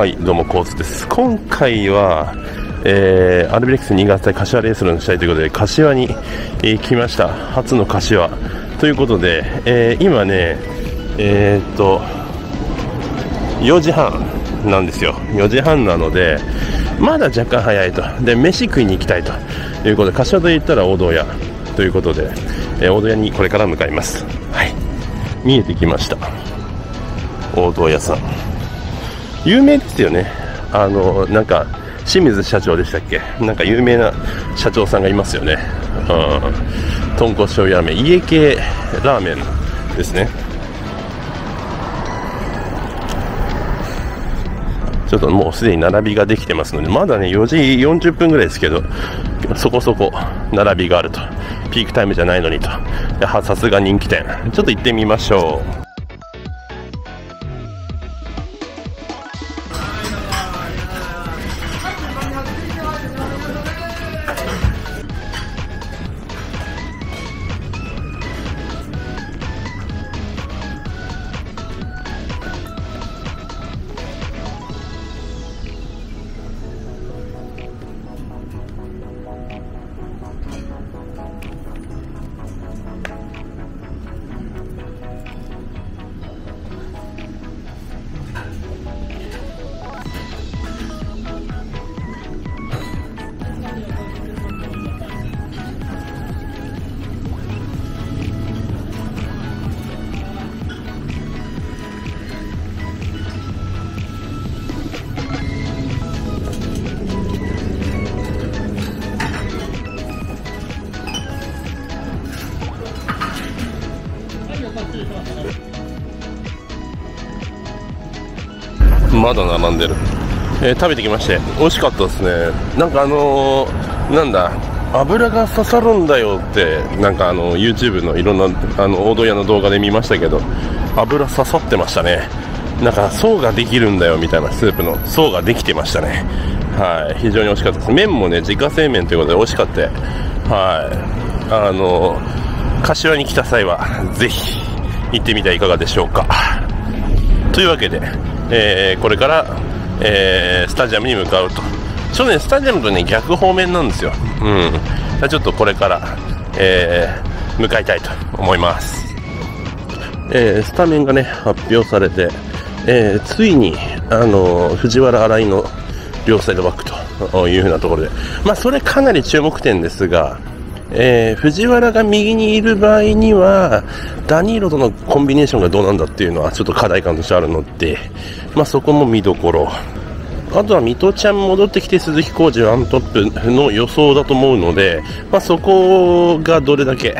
はい、どうも、コーツです。今回は、えー、アルビレックス新潟対柏レイソルの試合ということで、柏に、えー来ました。初の柏。ということで、えー今ね、えーっと、4時半なんですよ。4時半なので、まだ若干早いと。で、飯食いに行きたいということで、柏と言ったら大道屋ということで、えー大道屋にこれから向かいます。はい。見えてきました。大道屋さん。有名ですよね。あの、なんか、清水社長でしたっけ？なんか有名な社長さんがいますよね。うん。豚骨醤油ラーメン、家系ラーメンですね。ちょっともうすでに並びができてますので、まだね、4時40分ぐらいですけど、そこそこ並びがあると。ピークタイムじゃないのにと。ではさすが人気店。ちょっと行ってみましょう。まだ並んでる、えー食べてきまして。美味しかったですね。なんかあのーなんだ油が刺さるんだよってなんかあの YouTube のいろんなあの大戸屋の動画で見ましたけど油刺さってましたね。なんか層ができるんだよみたいなスープの。層ができてましたね。はい。非常に美味しかったです。麺もね自家製麺ということで美味しかったはい。あの柏に来た際はぜひ行ってみてはいかがでしょうか。というわけで、えーこれから、えースタジアムに向かうと。ちょうどね、スタジアムとね、逆方面なんですよ。うん。ちょっとこれから、えー向かいたいと思います。えースタメンがね、発表されて、えーついに、あのー藤原新井の両サイドバックというふうなところで、まあ、それかなり注目点ですが、えー藤原が右にいる場合には、ダニーロとのコンビネーションがどうなんだっていうのはちょっと課題感としてあるので、まあ、そこも見どころ。あとは水戸ちゃん戻ってきて鈴木浩二ワントップの予想だと思うので、まあ、そこがどれだけ、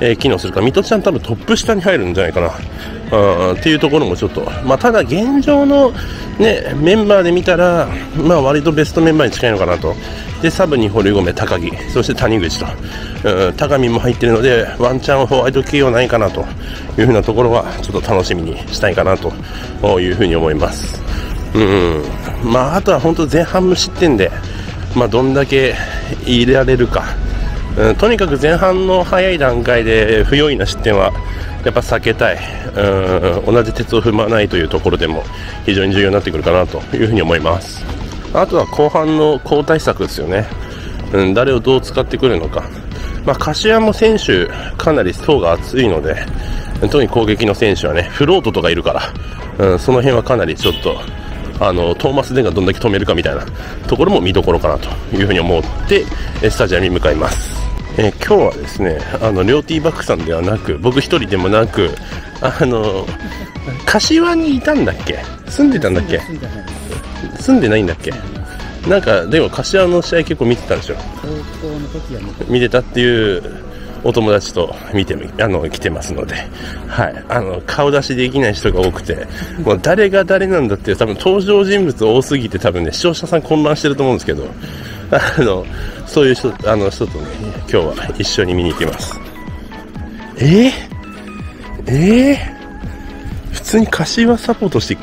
えー機能するか。水戸ちゃん多分トップ下に入るんじゃないかな。うんっていうところもちょっと、まあ、ただ現状の、ね、メンバーで見たら、まあ、割とベストメンバーに近いのかなと。で、サブに堀米、高木、そして谷口と、うん、高見も入っているので、ワンチャンホワイト起用ないかなというふうなところは、ちょっと楽しみにしたいかなというふうに思います。うん、まあ、あとは本当前半無失点で、まあ、どんだけ入れられるか。うん、とにかく前半の早い段階で不用意な失点はやっぱ避けたい、うん、同じ鉄を踏まないというところでも非常に重要になってくるかなというふに思います。あとは後半の交代策ですよね、うん、誰をどう使ってくるのか、まあ、柏も選手かなり層が厚いので特に攻撃の選手はねフロートとかいるから、うん、その辺はかなりちょっとあのトーマス・デンがどんだけ止めるかみたいなところも見どころかなというふうに思ってスタジアムに向かいます、えー今日はですねあの両ティーバックさんではなく僕一人でもなくあの柏にいたんだっけ？住んでたんだっけ？住んでないんだっけ？なんかでも柏の試合結構見てたんでしょ、見てたっていうお友達と見てあの来てますので、はい、あの顔出しできない人が多くてもう誰が誰なんだっていう多分登場人物多すぎて多分ね視聴者さん混乱してると思うんですけどあのそういう人あの人とね今日は一緒に見に行きます。え？ー、え？ー、普通に柏サポートして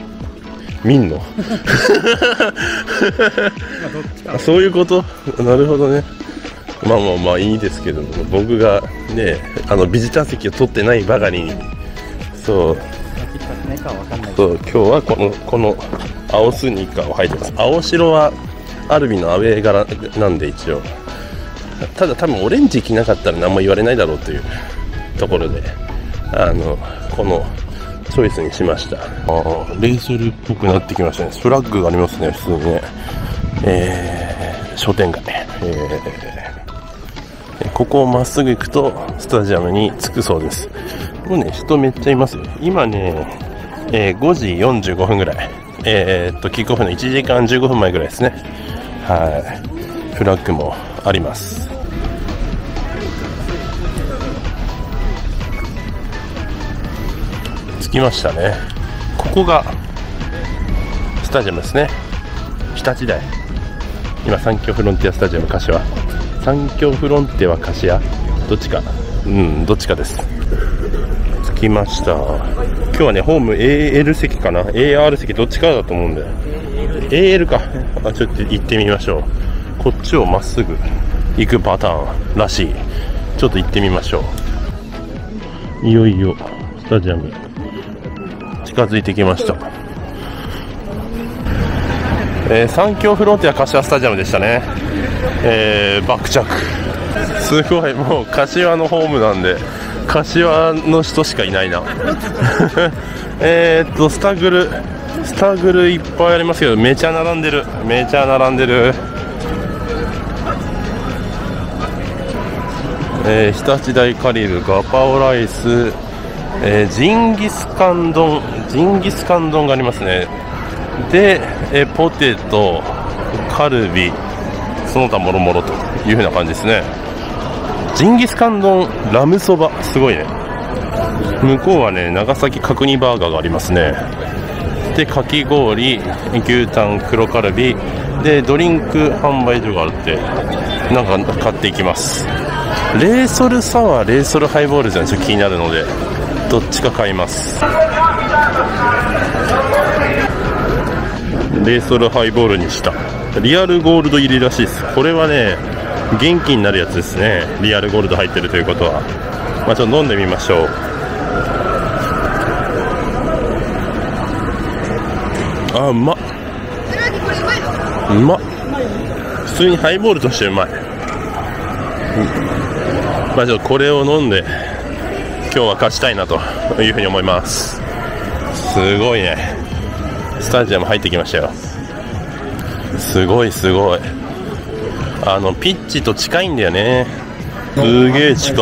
見んの？あそういうこと？なるほどね。まあまあまあいいですけども僕がねあのビジター席を取ってないばかりに。そう。そう今日はこのこの青スニーカーを履いてます。青白はアルビのアウェー柄なんで一応。ただ多分オレンジ着なかったら何も言われないだろうという。ところで。あのこのチョイスにしました。あレーソルっぽくなってきましたね。フラッグがありますね普通にね。えー、商店街、えー、ここをまっすぐ行くとスタジアムに着くそうです。もうね人めっちゃいますよ。今ね、えー、5時45分ぐらい。えー、っとキックオフの1時間15分前ぐらいですね。はい。フラッグもあります。着きましたね。ここがスタジアムですね。日立大今三京フロンティアスタジアム柏。三京フロンティアは柏。どっちか。うんどっちかです。着きました。今日はねホーム AL 席かな。AR 席どっちかだと思うんで AL か。あちょっと行ってみましょう。こっちをまっすぐ。行くパターンらしい。ちょっと行ってみましょう。いよいよスタジアム。近づいてきました、えー、三京フロンティア柏スタジアムでしたね、えー、爆着すごいもう柏のホームなんで。柏の人しかいないな。えっとスタグル。スタグルいっぱいありますけどめちゃ並んでる。めちゃ並んでる。えー、日立大カリブガパオライス。えー、ジンギスカン丼。ジンギスカン丼がありますね。で、えー、ポテトカルビその他もろもろという風な感じですね。ジンギスカン丼ラムそば。すごいね。向こうはね長崎角煮バーガーがありますね。でかき氷牛タン黒カルビでドリンク販売所があるってなんか買っていきます。レーソルサワーレーソルハイボールじゃちょっと気になるので。どっちか買います。レーソルハイボールにした。リアルゴールド入りらしいです。これはね元気になるやつですね。リアルゴールド入ってるということは。まあ、ちょっと飲んでみましょう。あうまっ。うまっ。普通にハイボールとしてうまい、うん、まあちょっとこれを飲んで今日は勝ちたいなというふうに思います。すごいね。スタジアム入ってきましたよ。すごいすごい。あのピッチと近いんだよね。すげえ近い。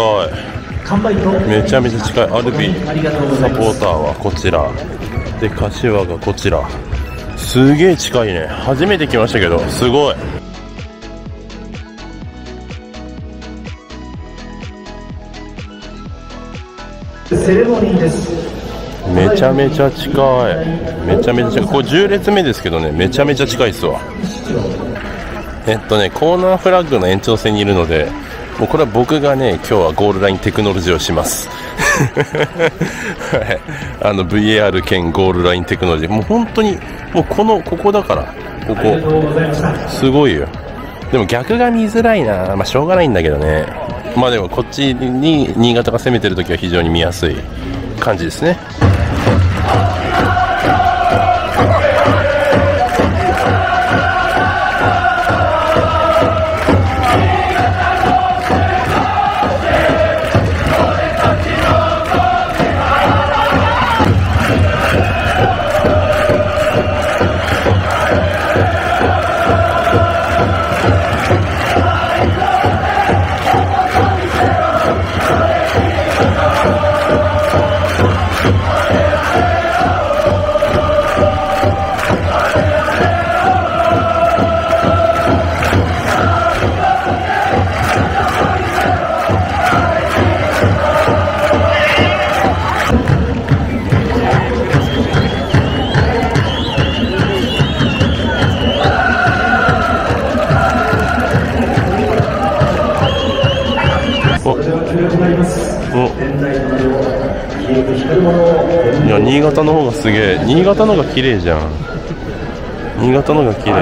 めちゃめちゃ近い。アルビサポーターはこちら。で柏がこちら。すげえ近いね。初めて来ましたけどすごい。セレモニーです。めちゃめちゃ近い。めちゃめちゃ近い。これ10列目ですけどね。めちゃめちゃ近いっすわ。えっとねコーナーフラッグの延長線にいるのでもうこれは僕がね今日はゴールラインテクノロジーをしますあの VAR 兼ゴールラインテクノロジー。もう本当にもうこのここだから。ここ。すごいよ。でも逆が見づらいな。まあしょうがないんだけどね。まあでもこっちに新潟が攻めてるときは非常に見やすい感じですね。すげえ。新潟のが綺麗じゃん。新潟のが綺麗。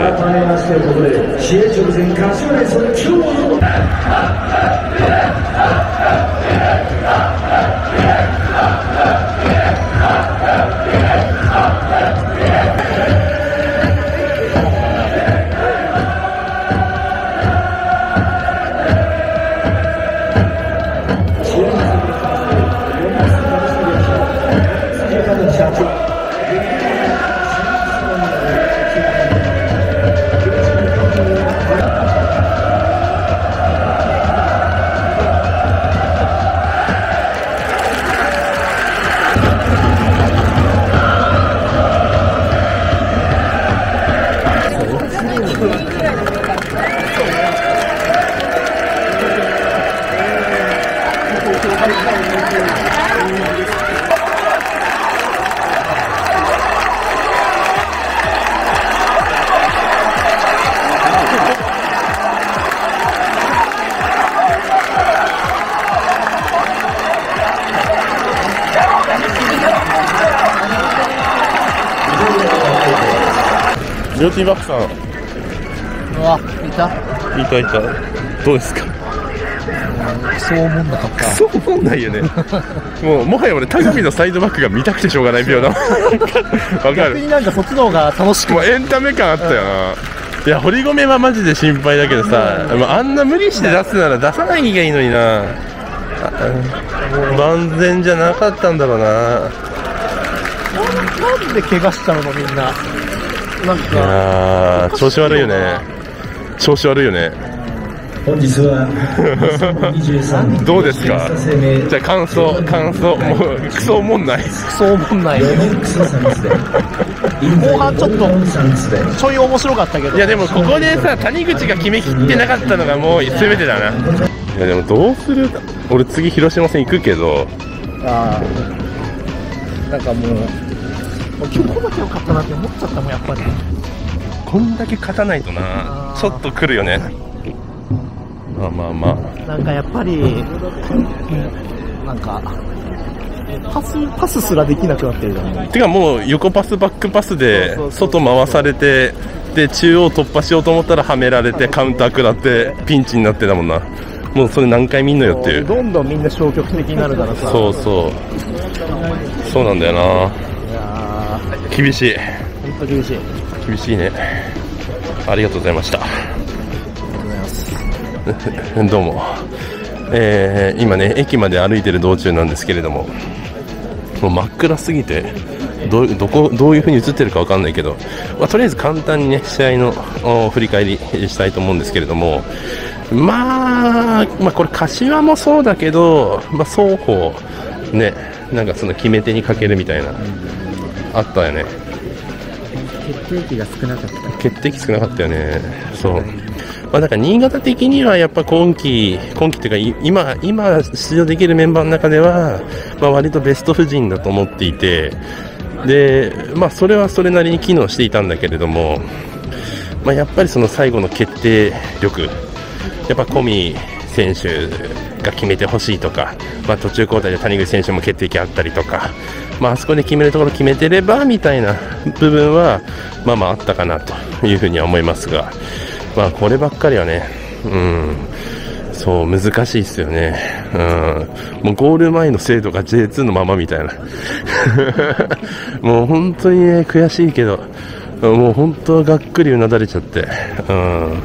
両ティーバックさん。うわいた。いたいた。どうですか？そう思んなかった。そう思んないよね。もうもはや俺高見のサイドバックが見たくてしょうがない病だ わか逆るになんかそっちの方が楽しく。もうエンタメ感あったよな。いや堀米はマジで心配だけどさ、まあ、あんな無理して出すなら出さないがいいのにな。あ万全じゃなかったんだろうな。なんで怪我しちゃうのみんななんいか調子悪いよね。調子悪いよね。本日は 2023どうですか？じゃあ感想感想もうクソおもんない。そう思んない。後半ちょっとちょい面白かったけど。いやでもここでさ谷口が決めきってなかったのがもう全てだな。いやでもどうする俺次広島戦行くけど。あー。なんかもう今日来なきゃよかったなって思っちゃったもんやっぱり。こんだけ勝たないとな。ちょっと来るよね。まあまあまあ。なんかやっぱり、うんなんか、パス、パスすらできなくなってるじゃないてかもう横パスバックパスで外回されてで中央突破しようと思ったらはめられてカウンター食らってピンチになってたもんな。もうそれ何回見んのよっていうどんどんみんな消極的になるからさ。そうそう。そうなんだよな厳しい。本当厳しい。あり厳しいね。ありがとうございました。がとうございます。どうも、えー今ね駅まで歩いてる道中なんですけれどももう真っ暗すぎてどうどこどういう風に映ってるかわかんないけど、まあ、とりあえず簡単にね試合のお振り返りしたいと思うんですけれどもまあ、まあ、これ柏もそうだけど、まあ、双方ねなんかその決め手にかけるみたいなあったよね。決定機が少なかった。決定機少なかったよね、そう、まあ、だから新潟的にはやっぱ今季、今季というか、い今、今出場できるメンバーの中では、まあ、割とベスト布陣だと思っていて、でまあ、それはそれなりに機能していたんだけれども、まあ、やっぱりその最後の決定力、やっぱ小見選手が決めてほしいとか、まあ、途中交代で谷口選手も決定機あったりとか、まああそこで決めるところ決めてればみたいな部分は、まあまああったかなというふうには思いますが、まあこればっかりはね、うん、そう、難しいですよね。うん。もうゴール前の精度が J2 のままみたいな。もう本当にね、悔しいけど、もう本当はがっくりうなだれちゃって、うん。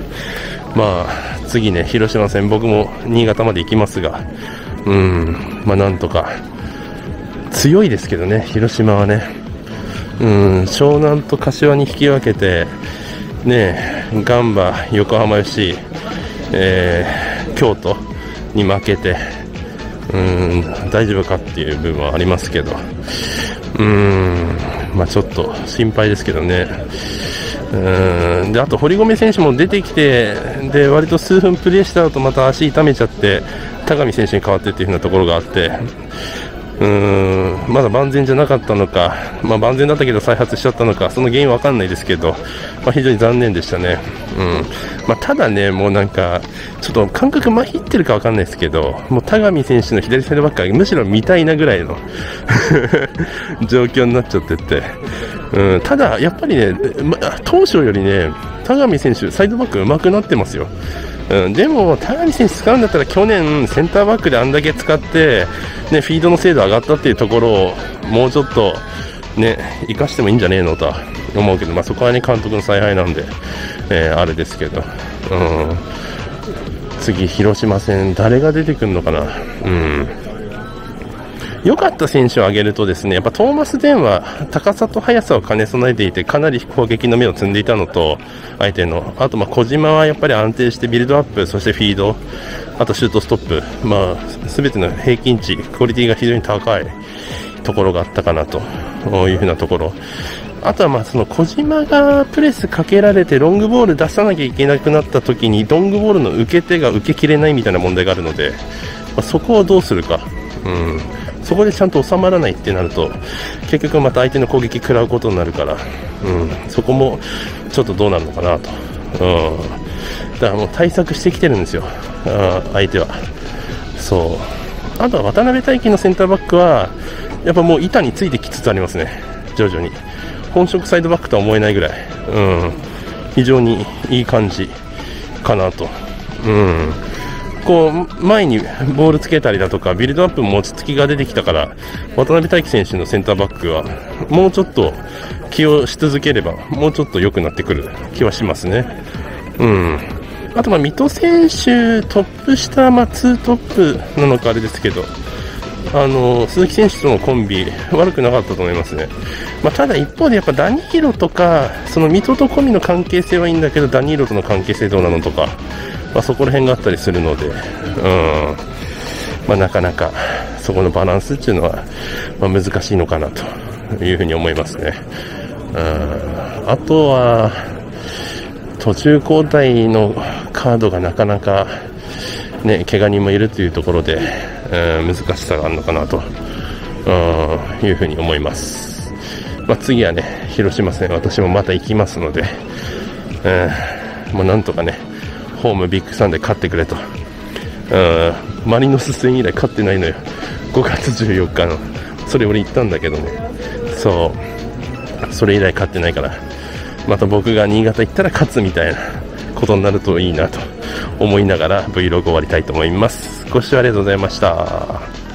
まあ、次ね、広島戦、僕も新潟まで行きますが、うん、まあなんとか、強いですけどね、広島はね。うん、湘南と柏に引き分けて、ね、ガンバ、横浜 FC、えー京都に負けて、うん、大丈夫かっていう部分はありますけど、うん、まあちょっと心配ですけどね。うんであと堀米選手も出てきてで割と数分プレーした後また足痛めちゃって高見選手に代わってっていう風なところがあってうんまだ万全じゃなかったのか、まあ、万全だったけど再発しちゃったのか。その原因は分かんないですけど、まあ、非常に残念でしたね、うん。まあ、ただね、もうなんかちょっと感覚まひってるか分かんないですけどもう田上選手の左サイドバックはむしろ見たいなぐらいの 状況になっちゃってて、うん、ただ、やっぱりね、ま、当初よりね田上選手サイドバック上手くなってますよ。うん、でも、田上選手使うんだったら去年、センターバックであんだけ使って、ね、フィードの精度上がったっていうところをもうちょっと、ね、生かしてもいいんじゃねえのとは思うけど、まあ、そこはね監督の采配なんで、えーあれですけど、うん、次、広島戦、誰が出てくるのかな？うん良かった選手を挙げるとですね、やっぱトーマス・デンは高さと速さを兼ね備えていて、かなり攻撃の目を積んでいたのと、相手の、あとま小島はやっぱり安定してビルドアップ、そしてフィード、あとシュートストップ、まあ、すべての平均値、クオリティが非常に高いところがあったかなというふうなところ。あとはまあその小島がプレスかけられてロングボール出さなきゃいけなくなった時にロングボールの受け手が受けきれないみたいな問題があるので、まあ、そこをどうするか、うん、そこでちゃんと収まらないってなると結局また相手の攻撃食らうことになるから、うん、そこもちょっとどうなるのかなと、うん、だからもう対策してきてるんですよ、あー相手は。そう。あとは渡辺大輝のセンターバックはやっぱもう板についてきつつありますね、徐々に。本職サイドバックとは思えないぐらい、うん、非常にいい感じかなと。うん。こう前にボールつけたりだとかビルドアップも落ち着きが出てきたから渡辺大輝選手のセンターバックはもうちょっと起用し続ければもうちょっと良くなってくる気はしますね。うんあと、ま水戸選手、トップ下、まあ、2トップなのかあれですけど、あの鈴木選手とのコンビ、悪くなかったと思いますね。まあ、ただ一方でやっぱダニーロとか、その水戸と込みの関係性はいいんだけど、ダニーロとの関係性どうなのとか、まあ、そこら辺があったりするので、うん、まあ、なかなかそこのバランスっていうのは、まあ、難しいのかなというふうに思いますね。うん、あとは、途中交代のカードがなかなか、ね、怪我人もいるというところで、えー、難しさがあるのかなと、うん、いうふうに思います。まあ、次はね、広島戦、私もまた行きますので、えー、もうなんとかね、ホームビッグサンで勝ってくれと、うん、マリノス戦以来勝ってないのよ、5月14日の、それ俺言ったんだけどね、そう、それ以来勝ってないから、また僕が新潟行ったら勝つみたいなことになるといいなと思いながら Vlog 終わりたいと思います。ご視聴ありがとうございました。